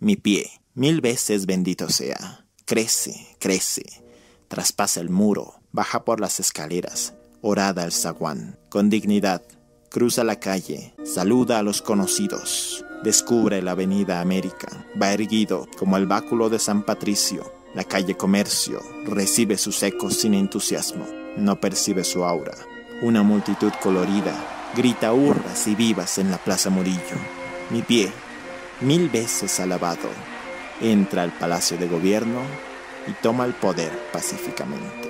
Mi pie, mil veces bendito sea. Crece, crece. Traspasa el muro, baja por las escaleras, orada el zaguán. Con dignidad, cruza la calle, saluda a los conocidos. Descubre la avenida América. Va erguido como el báculo de San Patricio. La calle Comercio recibe sus ecos sin entusiasmo. No percibe su aura. Una multitud colorida grita hurras y vivas en la Plaza Murillo. Mi pie, mil veces alabado, entra al Palacio de Gobierno y toma el poder pacíficamente.